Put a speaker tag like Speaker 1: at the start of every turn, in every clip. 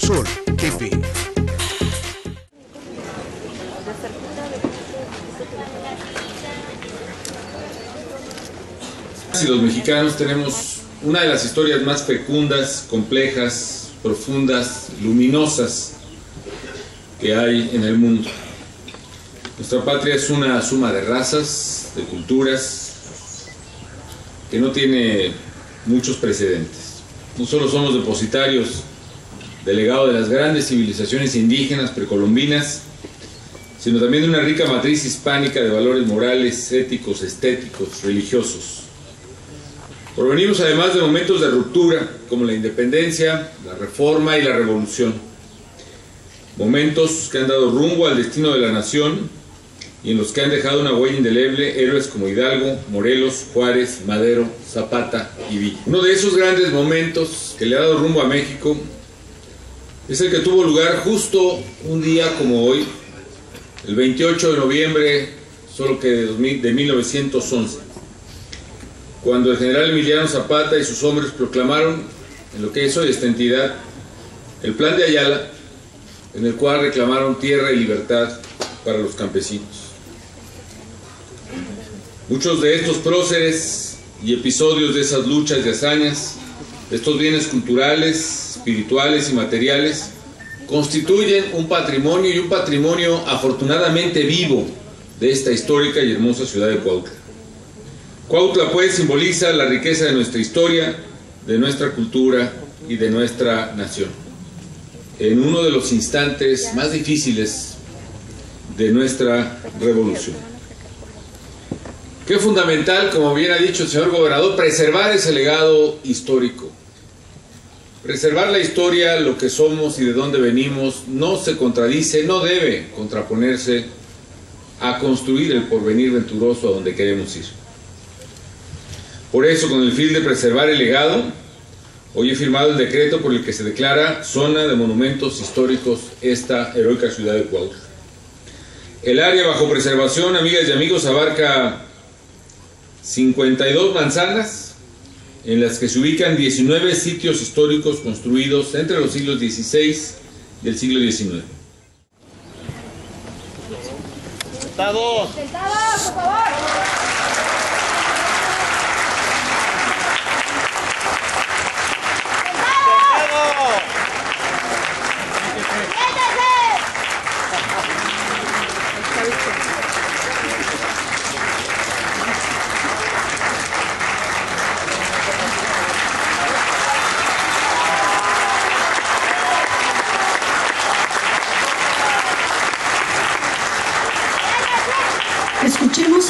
Speaker 1: Sol TV.
Speaker 2: Y los mexicanos tenemos una de las historias más fecundas, complejas, profundas, luminosas que hay en el mundo. Nuestra patria es una suma de razas, de culturas, que no tiene muchos precedentes. No solo somos depositarios del legado de las grandes civilizaciones indígenas precolombinas, sino también de una rica matriz hispánica de valores morales, éticos, estéticos, religiosos. Provenimos además de momentos de ruptura, como la independencia, la reforma y la revolución. Momentos que han dado rumbo al destino de la nación y en los que han dejado una huella indeleble héroes como Hidalgo, Morelos, Juárez, Madero, Zapata y Villa. Uno de esos grandes momentos que le ha dado rumbo a México es el que tuvo lugar justo un día como hoy, el 28 de noviembre, solo que de, 2000, de 1911, cuando el general Emiliano Zapata y sus hombres proclamaron en lo que es hoy esta entidad el plan de Ayala, en el cual reclamaron tierra y libertad para los campesinos. Muchos de estos próceres y episodios de esas luchas y hazañas, estos bienes culturales, espirituales y materiales, constituyen un patrimonio y un patrimonio afortunadamente vivo de esta histórica y hermosa ciudad de Cuautla. Cuautla pues simboliza la riqueza de nuestra historia, de nuestra cultura y de nuestra nación. En uno de los instantes más difíciles de nuestra revolución. Qué fundamental, como bien ha dicho el señor gobernador, preservar ese legado histórico. Preservar la historia, lo que somos y de dónde venimos, no se contradice, no debe contraponerse a construir el porvenir venturoso a donde queremos ir. Por eso, con el fin de preservar el legado, hoy he firmado el decreto por el que se declara zona de monumentos históricos esta heroica ciudad de Cuautla. El área bajo preservación, amigas y amigos, abarca 52 manzanas en las que se ubican 19 sitios históricos construidos entre los siglos XVI y el siglo XIX.
Speaker 3: Sentados.
Speaker 4: Sentados, por favor.
Speaker 3: Sentados.
Speaker 4: Siéntese.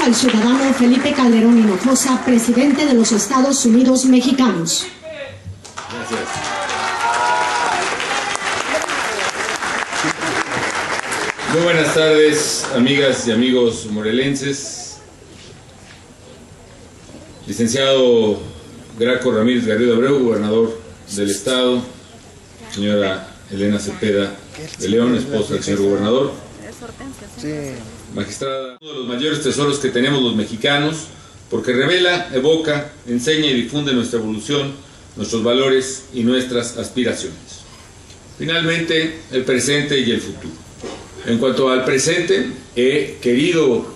Speaker 5: Al ciudadano Felipe Calderón Hinojosa, presidente de los Estados Unidos mexicanos.
Speaker 2: Gracias. Muy buenas tardes, amigas y amigos morelenses. Licenciado Graco Ramírez Garrido Abreu, gobernador del Estado. Señora Elena Cepeda de León, esposa del señor gobernador. Magistrada, uno de los mayores tesoros que tenemos los mexicanos, porque revela, evoca, enseña y difunde nuestra evolución, nuestros valores y nuestras aspiraciones. Finalmente, el presente y el futuro. En cuanto al presente, he querido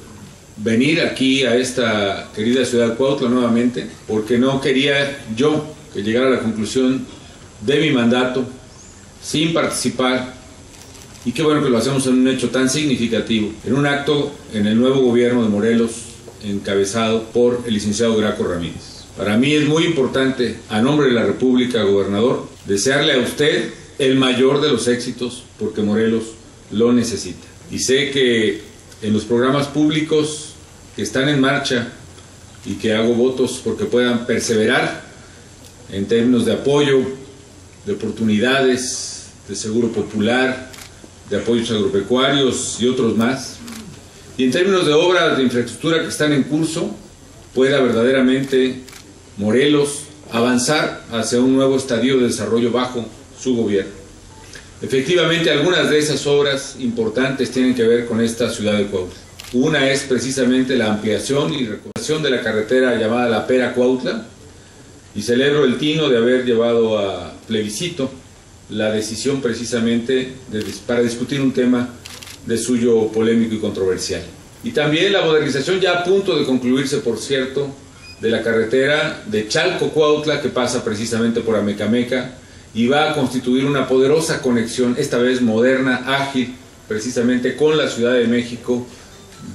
Speaker 2: venir aquí a esta querida ciudad de Cuautla nuevamente, porque no quería yo que llegara a la conclusión de mi mandato sin participar y qué bueno que lo hacemos en un hecho tan significativo, en un acto en el nuevo gobierno de Morelos encabezado por el licenciado Graco Ramírez. Para mí es muy importante, a nombre de la República, gobernador, desearle a usted el mayor de los éxitos porque Morelos lo necesita. Y sé que en los programas públicos que están en marcha y que hago votos porque puedan perseverar en términos de apoyo, de oportunidades, de seguro popular, de apoyos agropecuarios y otros más. Y en términos de obras de infraestructura que están en curso, pueda verdaderamente Morelos avanzar hacia un nuevo estadio de desarrollo bajo su gobierno. Efectivamente, algunas de esas obras importantes tienen que ver con esta ciudad de Cuautla. Una es precisamente la ampliación y recuperación de la carretera llamada La Pera Cuautla, y celebro el tino de haber llevado a plebiscito la decisión precisamente para discutir un tema de suyo polémico y controversial. Y también la modernización ya a punto de concluirse, por cierto, de la carretera de Chalco-Cuautla que pasa precisamente por Amecameca y va a constituir una poderosa conexión, esta vez moderna, ágil, precisamente con la Ciudad de México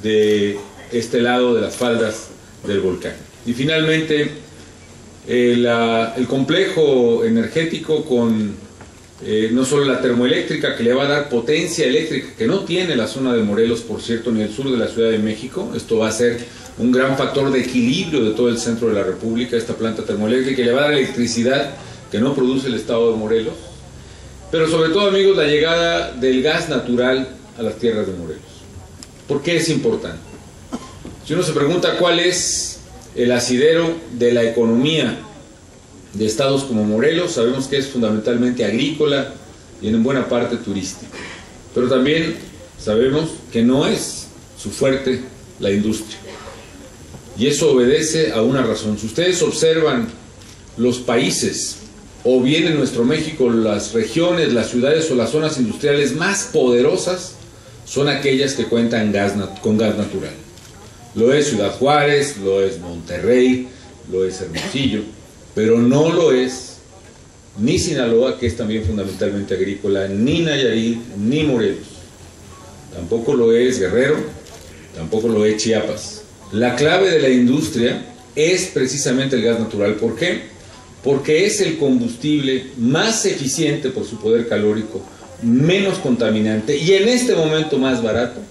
Speaker 2: de este lado de las faldas del volcán. Y finalmente, el, el complejo energético con eh, no solo la termoeléctrica que le va a dar potencia eléctrica que no tiene la zona de Morelos, por cierto, ni el sur de la Ciudad de México. Esto va a ser un gran factor de equilibrio de todo el centro de la República, esta planta termoeléctrica, y le va a dar electricidad que no produce el estado de Morelos. Pero sobre todo, amigos, la llegada del gas natural a las tierras de Morelos. ¿Por qué es importante? Si uno se pregunta cuál es el asidero de la economía de estados como Morelos, sabemos que es fundamentalmente agrícola y en buena parte turística. Pero también sabemos que no es su fuerte la industria. Y eso obedece a una razón. Si ustedes observan los países, o bien en nuestro México, las regiones, las ciudades o las zonas industriales más poderosas, son aquellas que cuentan gas, con gas natural. Lo es Ciudad Juárez, lo es Monterrey, lo es Hermosillo pero no lo es ni Sinaloa, que es también fundamentalmente agrícola, ni Nayarit, ni Morelos. Tampoco lo es Guerrero, tampoco lo es Chiapas. La clave de la industria es precisamente el gas natural. ¿Por qué? Porque es el combustible más eficiente por su poder calórico, menos contaminante y en este momento más barato